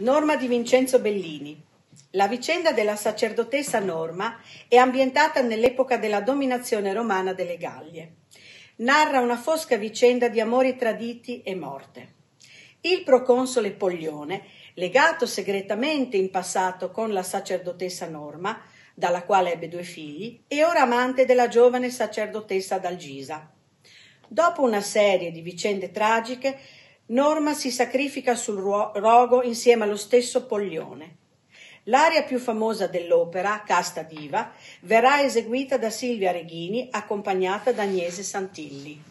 Norma di Vincenzo Bellini. La vicenda della sacerdotessa Norma è ambientata nell'epoca della dominazione romana delle Gallie. Narra una fosca vicenda di amori traditi e morte. Il proconsole Poglione, legato segretamente in passato con la sacerdotessa Norma, dalla quale ebbe due figli, è ora amante della giovane sacerdotessa d'Algisa. Dopo una serie di vicende tragiche, Norma si sacrifica sul rogo insieme allo stesso Poglione. L'aria più famosa dell'opera, Casta Diva, verrà eseguita da Silvia Reghini accompagnata da Agnese Santilli.